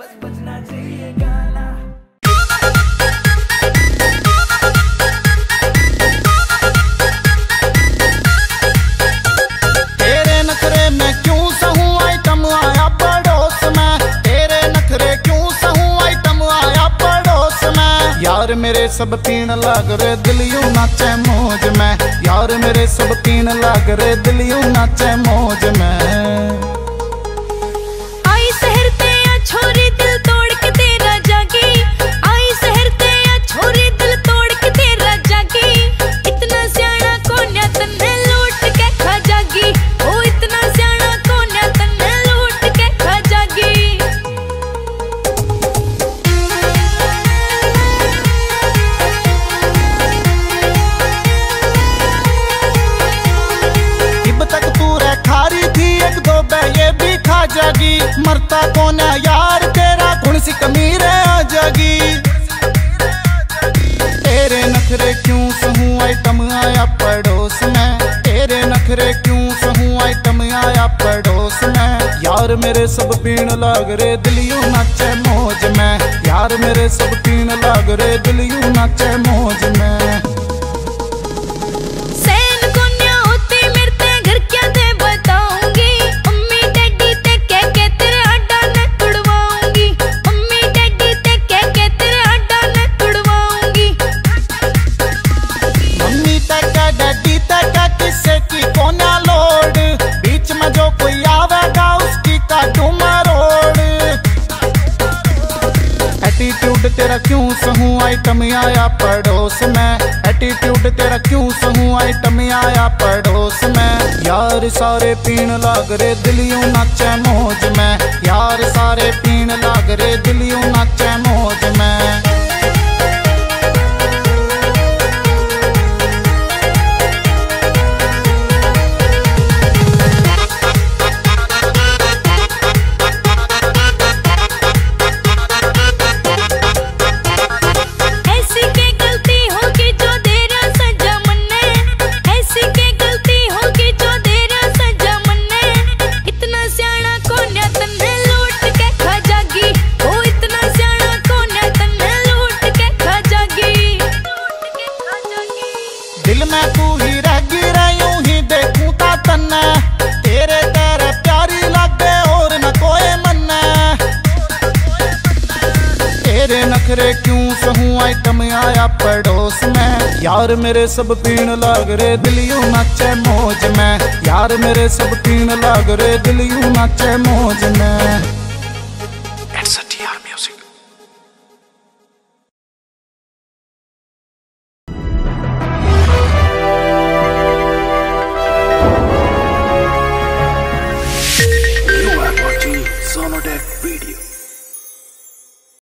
बस चाहिए गाना। तेरे नखरे में क्यों सहूं? आइटम आया पड़ोस में। तेरे नखरे क्यों आया यार मेरे सब पीण लाग रे दिल यूँ नाचे मौज में। यार मेरे सब पीण लाग रे दिल यूँ नाचे मौज में। पड़ोस में। तेरे नखरे क्यों सहूं? आइटम आया पड़ोस में। यार मेरे सब पीण लग रे दिलियों नाचे मौज में। यार मेरे सब पीण लग रे दिलियों नाचे मौज में। एटीट्यूड तेरा क्यों सहूं? आइटम आया पड़ोस में। एटीट्यूड तेरा क्यों सहूं? आइटम आया पड़ोस में। यार सारे पीण लाग रे दिलियों नाचे मौज में। यार सारे पीण लाग रे दिलियों नाचे मौज तेरे नखरे क्यों सहूं? आइटम आया पड़ोस में। यार मेरे सब पीण लाग रे दिलियों नाचे मौज में। यार मेरे सब पीण लाग रे दिलियों नाचे मौज में। It's a TR music.